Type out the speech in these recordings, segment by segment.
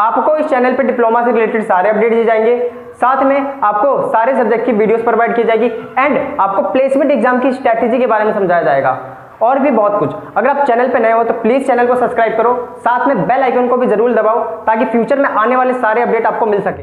आपको इस चैनल पे डिप्लोमा से रिलेटेड सारे अपडेट दिए जाएँगे। साथ में आपको सारे सब्जेक्ट की वीडियोस प्रोवाइड की जाएगी एंड आपको प्लेसमेंट एग्ज़ाम की स्ट्रैटेजी के बारे में समझाया जाएगा। और भी बहुत कुछ। अगर आप चैनल पर नए हो तो प्लीज़ चैनल को सब्सक्राइब करो। साथ में बेल आइकन को भी ज़रूर दबाओ ताकि फ्यूचर में आने वाले सारे अपडेट आपको मिल सके।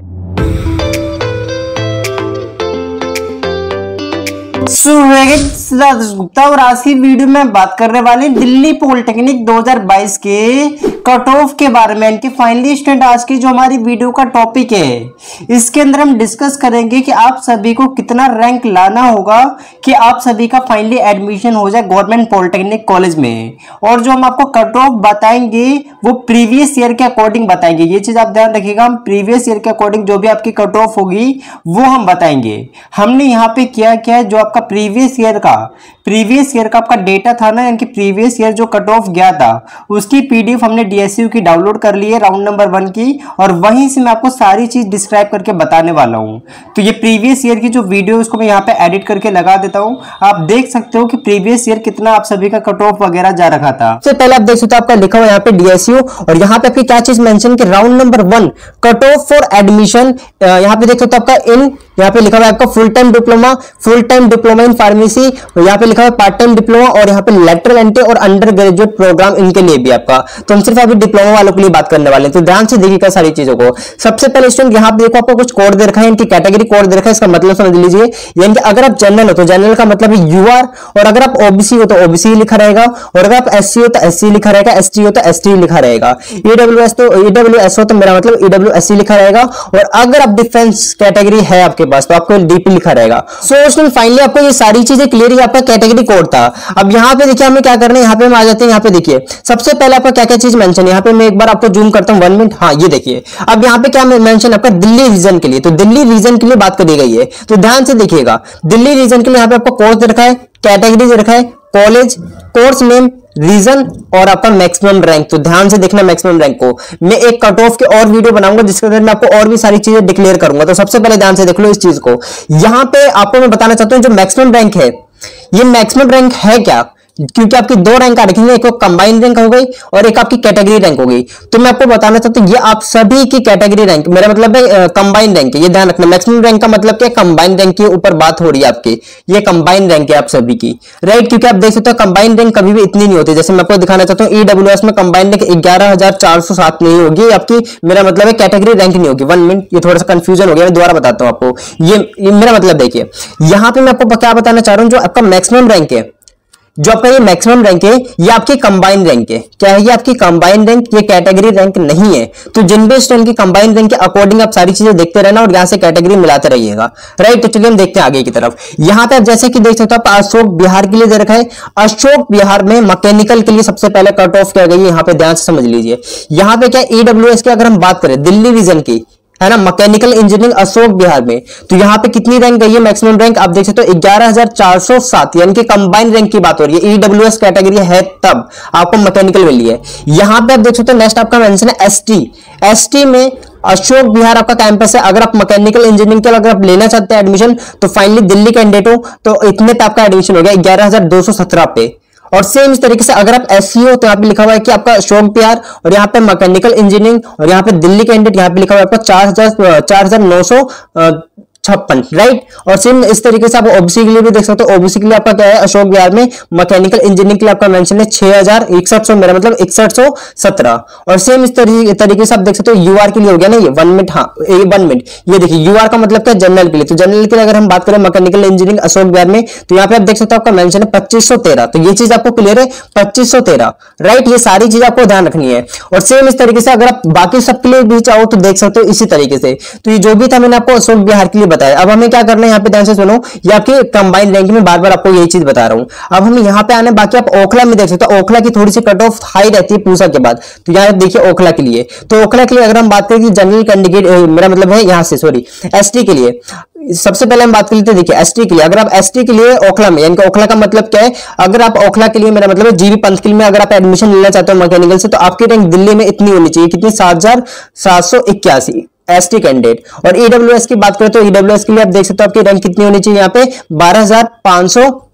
गुप्ता और आज की वीडियो में बात करने वाले दिल्ली पॉलिटेक्निक 2022 के कट ऑफ़ के बारे में, इनके फाइनली स्टूडेंट आज की जो हमारी वीडियो का टॉपिक है। इसके अंदर हम डिस्कस करेंगे कि आप सभी को कितना रैंक लाना होगा कि आप सभी का फाइनली एडमिशन हो जाए गवर्नमेंट पॉलिटेक्निक कॉलेज में। और जो हम आपको कट ऑफ़ बताएँगे, वो प्रीवियस ईयर के अकॉर्डिंग बताएँगे। ये चीज़ आप ध्यान रखिएगा, हम प्रीवियस ईयर के अकॉर्डिंग जो भी आपकी कट ऑफ़ होगी, वो हम बताएँगे। हमने यहाँ पे क्या क्या है जो आपका प्रीवियस ईयर का। प्रीवियस ईयर का आपका डेटा था ना, यानी कि प्रीवियस ईयर जो कट ऑफ़ गया था, उसकी पीडीएफ हमने डीएसयू की डाउनलोड कर ली है राउंड नंबर वन की, और वहीं से मैं आपको सारी चीज़ डिस्क्राइब करके बताने वाला हूँ। तो ये प्रीवियस ईयर की जो वीडियो उसको मैं यहाँ पे एडिट करके लगा देता हूँ। आप देख सकते हो कि प्रीवियस ईयर कितना आप सभी का कट ऑफ़ वगैरह जा रखा था। सबसे पहले आप देख सकते हो आपका लिखा हुआ यहाँ पे डीएसयू और यहाँ पे आपकी क्या चीज़ मेंशन कि round number one cut off for admission यहाँ पे देख सकते हो आपका इन यहाँ पे लिखा हुआ है आपका full time diploma full time diploma in pharmacy यहाँ पे लिखा हुआ है पार्ट टाइम डिप्लोमा और यहाँ पे लेटरल एंट्री और अंडर ग्रेजुएट प्रोग्राम इनके लिए भी आपका। तो हम सिर्फ़ अभी डिप्लोमा वालों के लिए बात करने वाले हैं। तो ध्यान से देखिएगा सारी चीज़ों को। सबसे पहले स्टूडेंट यहाँ पे देखो आपको कुछ कोड दे रखा है, इनकी कैटेगरी कोड दे रखा है, इसका मतलब समझ लीजिए। यानी कि अगर आप जनरल हो तो जनरल का मतलब यू आर और अगर आप ओबीसी हो तो ओबीसी लिखा रहेगा। और अगर आप एससी हो तो एससी लिखा रहेगा। एसटी हो तो एसटी लिखा रहेगा। ईडब्ल्यू तो ईडब्ल्यू हो तो मेरा मतलब ईडब्ल्यू लिखा रहेगा। और अगर आप डिफेंस कैटेगरी है आपके पास तो आपको डीपी लिखा रहेगा। सो so, फाइनली आपको ये सारी चीज़ें क्लियर है आपका कैटेगरी कोड था। अब यहाँ पे देखिए हमें क्या करना है यहाँ पे हम आ जाते हैं यहाँ पे देखिए। सबसे पहले आपका क्या क्या चीज़ मेंशन है? यहाँ पे मैं एक बार आपको जूम करता हूँ वन मिनट हाँ ये देखिए। अब यहाँ पे क्या मेंशन आपका दिल्ली रीजन के लिए। तो दिल्ली रीजन के लिए बात करी गई है। तो ध्यान से देखिएगा दिल्ली रीजन के लिए यहाँ पे आपको कोर्स रखा है कैटेगरी रखा है कॉलेज कोर्स नेम रीजन और आपका मैक्सिमम रैंक तो ध्यान से देखना मैक्सिमम रैंक को। मैं एक कट ऑफ़ के और वीडियो बनाऊँगा, जिसके अंदर मैं आपको और भी सारी चीज़ें डिक्लेयर करूँगा। तो सबसे पहले ध्यान से देख लो इस चीज़ को। यहाँ पे आपको मैं बताना चाहता हूँ जो मैक्सिमम रैंक है। ये मैक्सिमम रैंक है क्या? क्योंकि आपकी दो रैंक आ रखी है, एक कंबाइंड रैंक हो गई और एक आपकी कैटेगरी रैंक हो गई। तो मैं आपको बताना चाहता हूँ, ये आप सभी की कैटेगरी रैंक मेरा मतलब है कंबाइंड रैंक है। ये ध्यान रखना मैक्सिमम रैंक का मतलब क्या? कंबाइंड रैंक के ऊपर बात हो रही है आपकी। ये कंबाइंड रैंक है आप सभी की। राइट क्योंकि आप देख सकते हो कंबाइंड रैंक कभी भी इतनी नहीं होती। जैसे मैं आपको दिखाना चाहता हूँ ईडब्ल्यू e में कंबाइंड रैंक ग्यारह नहीं होगी आपकी, मेरा मतलब है कैटेगरी रैंक नहीं होगी। वन मिनट ये थोड़ा सा कंफ्यूजन हो गया, मैं दोबारा बताता हूँ आपको। ये मेरा मतलब देखिए, यहाँ पे मैं आपको क्या बताना चाह रहा हूँ, जो आपका मैक्सिमम रैंक है जो आपका ये मैक्सिमम रैंक है, ये आपकी कंबाइन रैंक है। क्या है ये आपकी कंबाइन रैंक ये कैटेगरी रैंक नहीं है। तो जिन भी स्टूडेंट की कंबाइन रैंक के अकॉर्डिंग आप सारी चीज़ें देखते रहना और यहाँ से कैटेगरी मिलाते रहिएगा। राइट तो चलिए हम देखते हैं आगे की तरफ़। यहाँ पे आप जैसे कि देख सकते हो, आप अशोक बिहार के लिए दे रखा है। अशोक बिहार में मैकेनिकल के लिए सबसे पहले कट ऑफ़ किया गई? यहाँ पे ध्यान से समझ लीजिए। यहाँ पे क्या ईडब्ल्यू की अगर हम बात करें, दिल्ली रीजन की है ना? मैकेनिकल इंजीनियरिंग अशोक बिहार में। तो यहाँ पे कितनी रैंक गई है? मैक्सिमम रैंक आप देख सकते हो, ग्यारह हज़ार चार सौ सात, यानी कि कंबाइंड रैंक की बात हो रही है। ईडब्ल्यू एस कैटेगरी है तब आपको मैकेनिकल मिली है। यहाँ पे आप देख सकते हो नेक्स्ट आपका मेंशन है एसटी एसटी में अशोक बिहार आपका कैंपस है। अगर आप मैकेनिकल इंजीनियरिंग के अगर आप लेना चाहते हैं एडमिशन तो फाइनली दिल्ली कैंडिडेट हो तो इतने पे आपका एडमिशन हो गया, ग्यारह पे। और सेम इस तरीके से अगर आप एससी हो तो यहाँ पे लिखा हुआ है कि आपका शोक बिहार और यहाँ पे मैकेनिकल इंजीनियरिंग और यहाँ पे दिल्ली कैंडिडेट यहाँ पे लिखा हुआ है आपका चार हज़ार चार हज़ार नौ सौ छप्पन राइट और सेम इस तरीके से आप ओबीसी के लिए भी देख सकते हो। ओबीसी के लिए आपका क्या है, अशोक बिहार में मैकेनिकल इंजीनियरिंग के लिए आपका मेंशन है छह मेरा मतलब इकसठ और सेम इस तरीके से आप देख सकते हो यूआर के लिए हो गया ना ये वन मिनट हाँ वन मिनट ये देखिए यूआर का मतलब क्या जनरल के लिए। तो जनरल के लिए अगर हम बात करें मैकेनिकल इंजीनियरिंग अशोक बिहार में तो यहाँ पे आप देख सकते हो आपका मेंशन है पच्चीस तो ये चीज़ आपको क्लियर है, पच्चीस राइट ये सारी चीज़ आपको ध्यान रखनी है। और सेम इस तरीके से अगर आप बाकी सबके लिए भी चाहो तो देख सकते हो इसी तरीके से। तो ये जो भी था, मैंने आपको अशोक बिहार के लिए बताया। अब हमें क्या करना है? यहाँ पे ध्यान से सुनो। ये आपके कंबाइंड रैंक में बार बार आपको यही चीज़ बता रहा हूँ। अब हम यहाँ पे आने, बाकी आप ओखला में देख सकते हो। ओखला की थोड़ी सी कट ऑफ़ हाई रहती है पूसा के बाद। तो यहाँ देखिए ओखला के लिए। तो ओखला के लिए अगर हम बात करें जनरल कैंडिडेट मेरा मतलब है यहाँ से सॉरी एस के लिए। सबसे पहले हम बात कर लेते देखिए एसटी के लिए। अगर आप एसटी के लिए ओखला में, यानी ओखला का मतलब क्या है? अगर आप ओखला के लिए, मेरा मतलब है जीबी पंथ के लिए अगर आप एडमिशन लेना चाहते हो मैकेनिकल से तो आपकी रैंक दिल्ली में इतनी होनी चाहिए, कितनी? सात हज़ार सात सौ इक्यासी। एस टी कैंडिडेट और ईडब्ल्यू की बात करें तो ईडब्ल्यू के लिए आप देख सकते हो आपकी रैंक कितनी होनी चाहिए यहाँ पे? बारह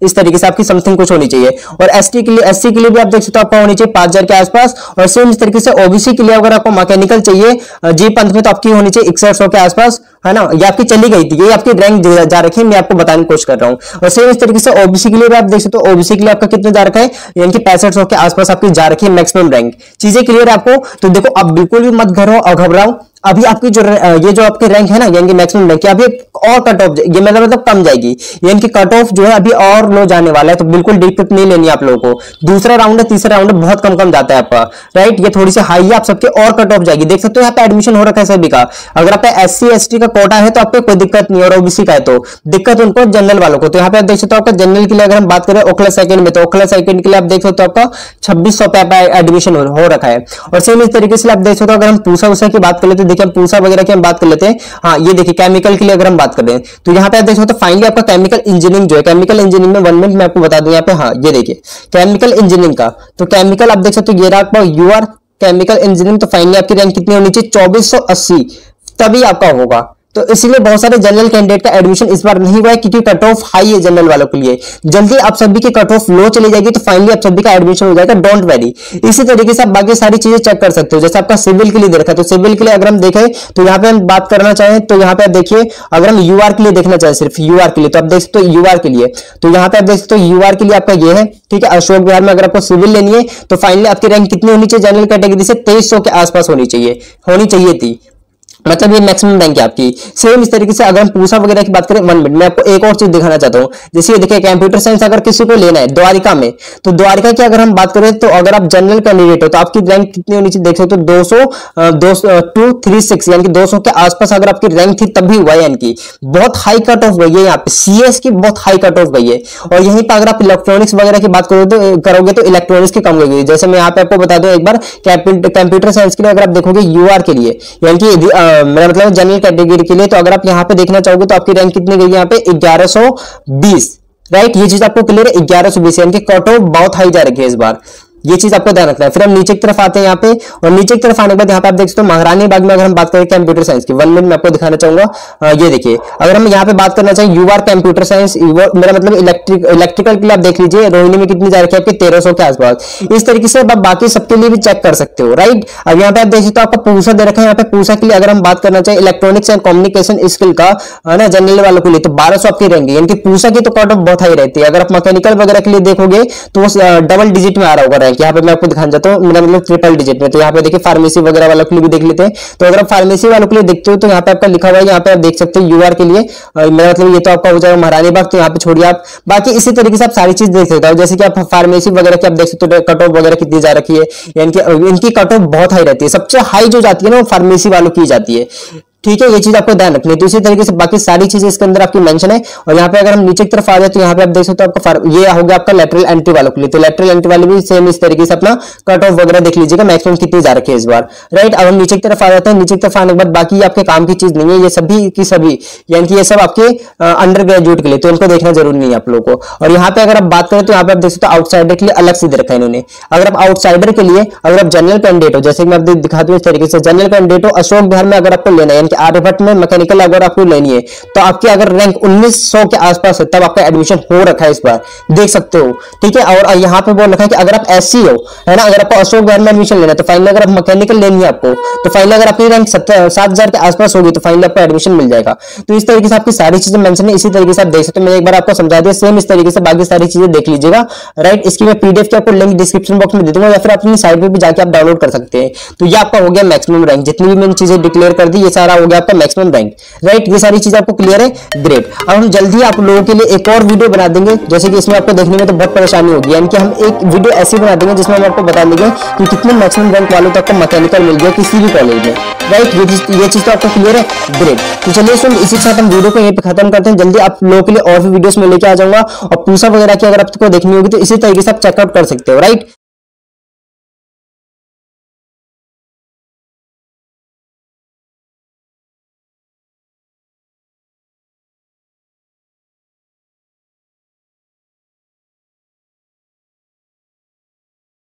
इस तरीके से आपकी समथिंग कुछ होनी चाहिए। और एस के लिए एस के लिए भी आप देख सकते हो आपका होनी चाहिए पाँच के आसपास। और सेम इस तरीके से ओबीसी के लिए अगर आपको मैकेनिकल चाहिए जी पंथ में तो आपकी होनी चाहिए इकसठ के आसपास, है ना? ये आपकी चली गई थी, ये आपकी रैंक जा रखी है, मैं आपको बताने की कोशिश कर रहा हूँ। और सेम इस तरीके से ओबीसी के लिए भी आप देख सकते हो ओबीसी के लिए आपका कितना जा रखा है? यानी कि पैंसठ के आसपास आपकी जा रखी है मैक्सिमम रैंक चीज़ें क्लियर आपको? तो देखो, आप बिल्कुल भी मत घरो और घबराओ। अभी आपकी जो ये जो आपकी रैंक है ना, यानी कि मैक्सिमम रैंक अभी और कट ऑफ़ ये मतलब मतलब कम जाएगी। यानी कि कट ऑफ़ जो है अभी और लो जाने वाला है तो बिल्कुल दिक्कत नहीं लेनी आप लोगों को। दूसरा राउंड है, तीसरा राउंड बहुत कम कम जाता है आपका। राइट ये थोड़ी सी हाई है, आप सबके और कट ऑफ़ जाएगी। देख सकते हो यहाँ पे एडमिशन हो रखा है सभी का। अगर आप एस सी का कोटा है तो आपको कोई दिक्कत नहीं, और ओबीसी का है तो। दिक्कत उनको जनरल वालों को। तो यहाँ पे आप देख सकते हो आपका जनरल के लिए अगर हम बात करें ओखला सेकंड में तो ओखला सेकंड के लिए आप देख सकते हो आपका छब्बीस सौ पे एडमिशन हो रखा है। और सेम इस तरीके से आप देख सकते हो, अगर हम पूसा उसा की बात करें तो देखिए पूसा वगैरह की हम बात कर लेते हैं। हाँ ये देखिए केमिकल के लिए अगर हम बात कर रहे हैं तो यहाँ पे आप देख सकते फाइनली आपका केमिकल इंजीनियरिंग जो है केमिकल इंजीनियरिंग में वन मिनट में आपको बता दूँ यहाँ पे हाँ ये देखिए केमिकल इंजीनियरिंग का। तो केमिकल आप देख सकते हो, ये रहा यू आर केमिकल इंजीनियरिंग तो फाइनली आपकी रैंक कितनी होनी चाहिए? चौबीस तभी आपका होगा। तो इसलिए बहुत सारे जनरल कैंडिडेट का एडमिशन इस बार नहीं हुआ है, क्योंकि कट ऑफ़ हाई है जनरल वालों के लिए। जल्दी आप सभी की कट ऑफ़ लो चली जाएगी तो फाइनली आप सभी का एडमिशन हो जाएगा डोंट वेरी इसी तरीके से आप बाकी सारी चीज़ें चेक कर सकते हो, जैसे आपका सिविल के लिए देखा है तो सिविल के लिए अगर हम देखें तो यहाँ पे हम बात करना चाहें तो यहाँ पे आप देखिए, अगर हम यूआर के लिए देखना चाहें, सिर्फ़ यूआर के लिए तो आप देख सकते हो यूआर के लिए। तो यहाँ पे आप देख सकते हो यूआर के लिए आपका ये है, ठीक है, अशोक बिहार में अगर आपको सिविल लेनी है तो फाइनली आपकी रैंक कितनी होनी चाहिए जनरल कैटेगरी से तेईस के आसपास होनी चाहिए होनी चाहिए थी। मतलब ये मैक्सिमम रैंक है आपकी। सेम इस तरीके से अगर हम पूसा वगैरह की बात करें वन मिनट मैं आपको एक और चीज़ दिखाना चाहता हूँ। जैसे ये देखिए कंप्यूटर साइंस अगर किसी को लेना है, द्वारिका में तो द्वारिका की अगर हम बात करें तो अगर आप जनरल कैंडिडेट हो तो आपकी रैंक कितनी होनी चाहिए? देख सकते हो दो सौ सिक्स यानी कि दो सौ के आसपास अगर आपकी रैंक थी तभी हुआ है यानी कि बहुत हाई कट ऑफ़ गई है यहाँ पे। सीएस की बहुत हाई कट ऑफ़ गई है। और यहीं पर अगर आप इलेक्ट्रॉनिक्स वगैरह की बात करोगे तो करोगे तो इलेक्ट्रॉनिक्स की कम गई। जैसे मैं यहाँ पे आपको बता दूँ एक बार कंप्यूटर साइंस के लिए अगर आप देखोगे यूआर के लिए, यानी कि मेरा मतलब जनरल कैटेगरी के लिए तो अगर आप यहाँ पे देखना चाहोगे तो आपकी रैंक कितनी गई यहाँ पे? ग्यारह राइट ये चीज़ आपको क्लियर है, ग्यारह सौ बीस। यानी कि कट ऑफ़ बहुत हाई जा रखी है इस बार। ये चीज़ आपको ध्यान रखना है। फिर हम नीचे की तरफ़ आते हैं यहाँ पे, और नीचे की तरफ़ आने के बाद यहाँ पे आप देख सकते हो, महारानी बाग में अगर हम बात करें कंप्यूटर साइंस की वन मिनट में आपको दिखाना चाहूँगा। ये देखिए, अगर हम यहाँ पे बात करना चाहिए यूआर कंप्यूटर साइंस मेरा मतलब इलेक्ट्रिक इलेक्ट्रिकल के लिए आप देख लीजिए, रोहिणी में कितनी जा रखी है, आपकी तेरह के आसपास। इस तरीके से आप बाकी सबके लिए भी चेक कर सकते हो राइट अब यहाँ पे आप देख सकते हो, आपका पूसा दे रखा है, यहाँ पे पूसा के लिए अगर हम बात करना चाहिए इलेक्ट्रॉनिक्स एंड कम्युनिकेशन स्किल का, है ना जनरल वालों के लिए तो बारह सौ आपकी रहेंगे यानी कि पूसा की तो कट ऑफ़ बहुत हाई रहती है। अगर आप मैकेनिकल वगैरह के लिए देखोगे तो डबल डिजिट में आ रहा होगा यहाँ पे मैं आपको दिखाना जाता हूँ, मेरा मतलब ट्रिपल डिजिट में। तो यहाँ पे देखिए फार्मेसी वगैरह वालों के लिए भी देख लेते हैं। तो अगर आप फार्मेसी वालों के लिए देखते हो तो यहाँ पे आपका लिखा हुआ है, यहाँ पे आप देख सकते हो यूआर के लिए। मेरा मतलब ये तो आपका हो जाएगा महारानी बाग तो यहाँ पे छोड़िए आप। बाकी इसी तरीके से आप सारी चीज़ देख सकते हो। जैसे कि आप फार्मेसी वगैरह की आप देख सकते हो कट ऑफ़ वगैरह कितनी जा रखी है। इनकी कट ऑफ़ बहुत हाई रहती है। सबसे हाई जो जाती है ना, वो फार्मेसी वालों की जाती है। ठीक है, ये चीज़ आपको ध्यान रखनी है। तो इसी तरीके से बाकी सारी चीज़ें इसके अंदर आपकी मेंशन है और यहाँ पे अगर हम नीचे की तरफ़ आ जाए तो यहाँ पे आप देख सकते हो आपका ये हो गया आपका लेटरल एंट्री वालों के लिए। तो लेटरल एंट्री वाले भी सेम इस तरीके से अपना कट ऑफ़ वगैरह देख लीजिएगा। मैक्सिमम कितनी जा रखी है इस बार। राइट अब हम नीचे की तरफ़ आ जाते हैं। नीचे की तरफ़ आने के बाद बाकी आपके काम की चीज़ नहीं है। ये सभी की सभी, यानी कि ये सब आपके अंडर ग्रेजुएट के लिए। तो इनको देखना ज़रूरी नहीं है आप लोगों को। और यहाँ पे अगर आप बात करें तो यहाँ पे आप देख सकते हो आउटसाइडर के लिए अलग से रखा है इन्होंने। अगर आप आउटसाइडर के लिए, अगर आप जनरल कैंडिडेट हो, जैसे मैं दिखा दू इस तरीके से। जनरल कैंडिडेट हो, अशोक बिहार में अगर आपको लेना है कि आर्यभट्ट में मैकेनिकल अगर आपको लेनी है तो आपकी अगर रैंक 1900 के आसपास है, तब आपका एडमिशन हो रखा है इस बार। देख सकते हो, ठीक है? और यहाँ पे बोल रखा है कि अगर आप एस हो, है ना? अगर आपको अशोक बिहार में एडमिशन लेना है तो फाइनल अगर आप मैकेनिकल लेनी है आपको तो फाइनल अगर आपकी रैंक सात हज़ार के आसपास होगी तो फाइनल आपको एडमिशन मिल जाएगा। तो इस तरीके से आपकी सारी चीज़ें मेंशन है, इसी तरीके से आप देख सकते हो। मैं एक बार आपको समझा दिया सेम इस तरीके से बाकी सारी चीज़ें देख लीजिएगा। राइट इसकी मैं पीडीएफ की आपको लिंक डिस्क्रिप्शन बॉक्स में दे दूँगा, या फिर अपनी साइट पर भी जाकर आप डाउनलोड कर सकते हैं। तो ये आपका हो गया मैक्सिमम रैंक जितनी भी मैंने चीज़ें डिक्लेयर कर दी, ये सारा हो गया आपका मैक्सिमम रैंक राइट ये सारी चीज़ आपको क्लियर है? ग्रेट अब हम जल्दी आप लोगों के लिए एक और वीडियो बना देंगे। जैसे कि इसमें आपको देखने में तो बहुत परेशानी होगी। यानी कि हम एक वीडियो ऐसी बना देंगे जिसमें हम आपको बता देंगे कि कितने मैक्सिमम रैंक वालों तक आपको मैकेनिकल मिल गया किसी भी कॉलेज में। राइट ये चीज़ तो आपको क्लियर है? ग्रेट तो चलिए सुन, इसी साथ हम वीडियो को यहीं पे खत्म करते हैं। जल्दी आप लोगों के लिए और भी वीडियोस में लेके आ जाऊँगा। और पूसा वगैरह की अगर आपको देखनी होगी तो इसी तरीके से आप चेकआउट कर सकते हो। राइट